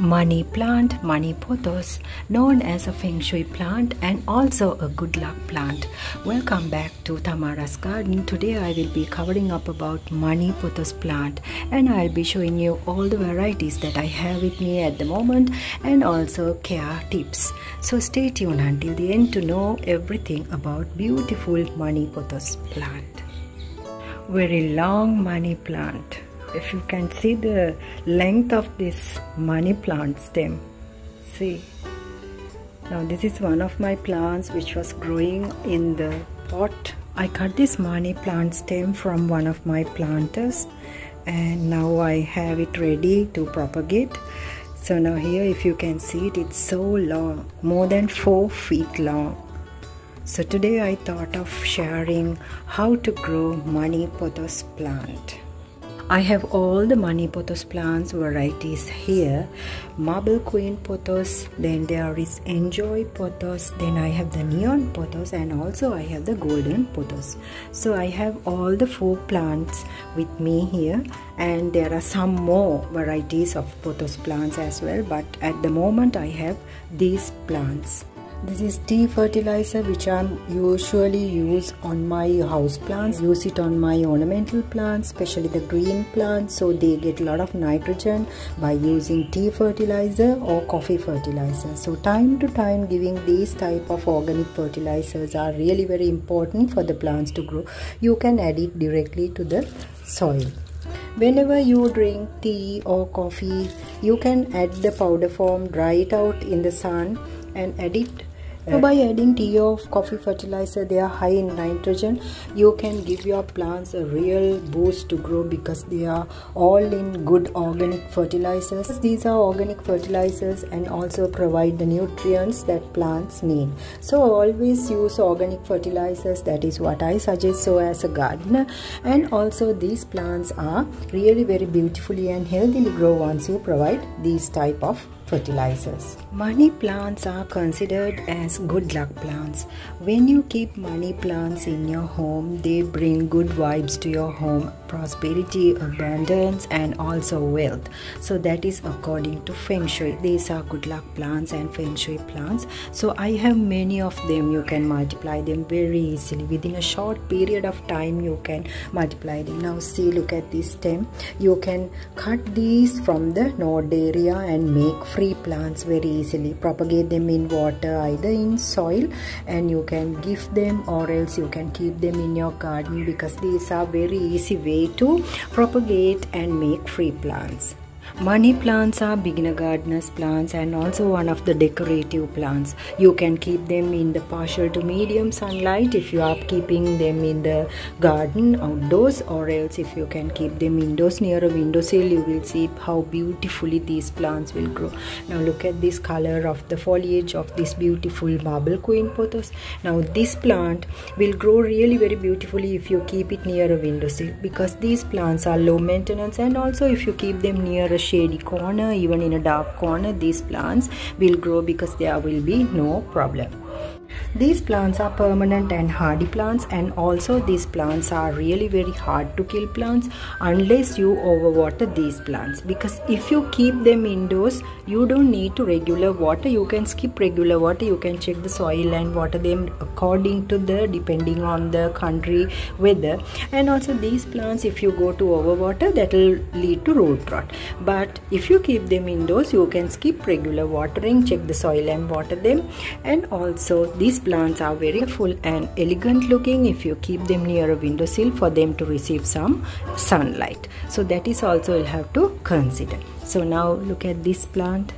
money plant, money pothos, known as a feng shui plant and also a good luck plant. Welcome back to Thamara's garden. Today I will be covering up about money pothos plant and I'll be showing you all the varieties that I have with me at the moment and also care tips. So stay tuned until the end to know everything about beautiful money pothos plant. Very long money plant if you can see the length of this money plant stem see. Now this is one of my plants which was growing in the pot. I cut this money plant stem from one of my planters and now I have it ready to propagate. So now here if you can see it it's so long more than four feet long. So today I thought of sharing how to grow money pothos plant I have all the money pothos plants varieties here. Marble queen pothos then there is N'Joy pothos then I have the neon pothos and also I have the golden pothos so I have all the four plants with me here and there are some more varieties of pothos plants as well but at the moment I have these plants this is tea fertilizer which I usually use on my house plants. Use it on my ornamental plants, especially the green plants so they get a lot of nitrogen by using tea fertilizer or coffee fertilizer. So time to time giving these type of organic fertilizers are really very important for the plants to grow. You can add it directly to the soil. Whenever you drink tea or coffee, you can add the powder form, dry it out in the sun and add it so by adding tea or coffee fertilizer, they are high in nitrogen. You can give your plants a real boost to grow because they are all in good organic fertilizers. These are organic fertilizers and also provide the nutrients that plants need. So always use organic fertilizers. That is what I suggest. So as a gardener, and also these plants are really very beautifully and healthily grow once you provide these type of fertilizers. Money plants are considered as good luck plants. When you keep money plants in your home, they bring good vibes to your home, prosperity, abundance, and also wealth. So that is according to Feng Shui. These are good luck plants and Feng Shui plants. So I have many of them. You can multiply them very easily. Within a short period of time, you can multiply them. Now see, look at this stem. You can cut these from the node area and make free plants very easily. Propagate them in water either in soil and you can give them or else you can keep them in your garden because these are very easy way to propagate and make free plants Money plants are beginner gardeners plants and also one of the decorative plants. You can keep them in the partial to medium sunlight if you are keeping them in the garden outdoors or else if you can keep them indoors near a windowsill you will see how beautifully these plants will grow. Now look at this color of the foliage of this beautiful marble queen pothos. Now this plant will grow really very beautifully if you keep it near a windowsill because these plants are low maintenance and also if you keep them near a shady corner even in a dark corner these plants will grow because there will be no problem these plants are permanent and hardy plants and also these plants are really very hard to kill plants unless you overwater these plants. Because if you keep them indoors you don't need to regular water. You can skip regular water. You can check the soil and water them according to the depending on the country weather. And also these plants if you go to overwater that will lead to root rot. But if you keep them indoors you can skip regular watering check the soil and water them. And also these plants are very full and elegant looking if you keep them near a windowsill for them to receive some sunlight. So that is also you'll have to consider. So now look at this plant.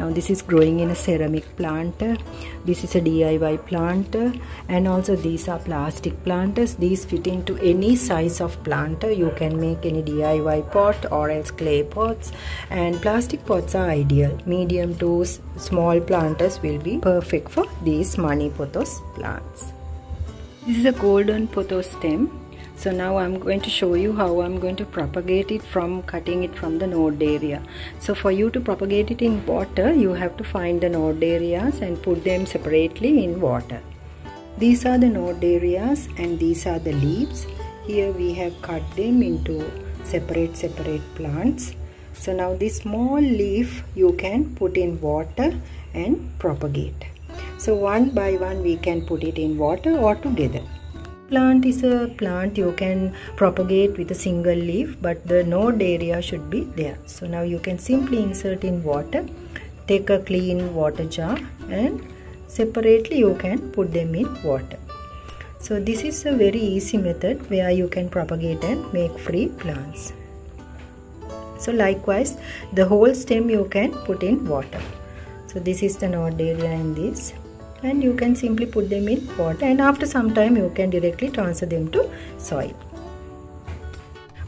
Now this is growing in a ceramic planter. This is a DIY planter and also these are plastic planters. These fit into any size of planter. You can make any DIY pot or else clay pots and plastic pots are ideal. Medium to small planters will be perfect for these money pothos plants. This is a golden pothos stem so now I'm going to show you how I'm going to propagate it from cutting it from the node area. So for you to propagate it in water you have to find the node areas and put them separately in water. These are the node areas and these are the leaves. Here we have cut them into separate separate plants. So now this small leaf you can put in water and propagate. So one by one we can put it in water or together plant is a plant you can propagate with a single leaf but the node area should be there. So now you can simply insert in water take a clean water jar and separately you can put them in water. So this is a very easy method where you can propagate and make free plants. So likewise the whole stem you can put in water. So this is the node area in this and you can simply put them in pot. And after some time you can directly transfer them to soil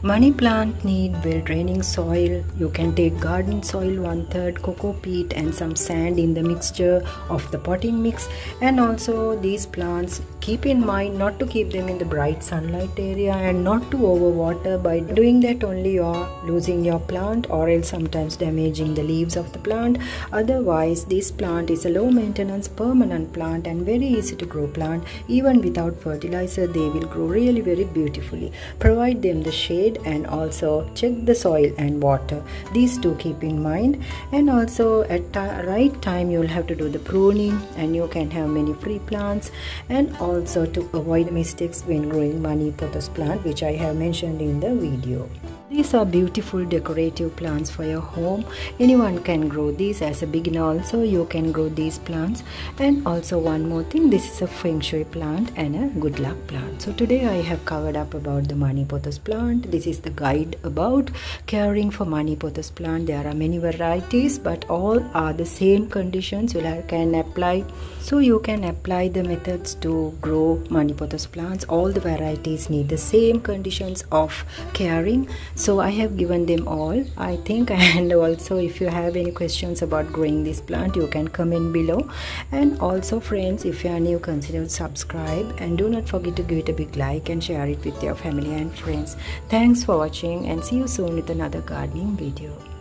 Money plant need well draining soil. You can take garden soil one third, coco peat and some sand in the mixture of the potting mix. And also these plants keep in mind not to keep them in the bright sunlight area and not to overwater. By doing that only you are losing your plant or else sometimes damaging the leaves of the plant. Otherwise this plant is a low maintenance permanent plant and very easy to grow plant. Even without fertilizer they will grow really very beautifully. Provide them the shade and also check the soil and water. These two keep in mind. And also at the right time you'll have to do the pruning and you can have many free plants. And also to avoid mistakes when growing money plant which I have mentioned in the video. These are beautiful decorative plants for your home. Anyone can grow these as a beginner also you can grow these plants and also one more thing this is a feng shui plant and a good luck plant. So today I have covered up about the money pothos plant. This is the guide about caring for money pothos plant. There are many varieties but all are the same conditions you can apply. So you can apply the methods to grow money pothos plants. All the varieties need the same conditions of caring so i have given them all. I think and also if you have any questions about growing this plant you can comment below. And also friends if you are new consider subscribe. And do not forget to give it a big like and share it with your family and friends. Thanks for watching and see you soon with another gardening video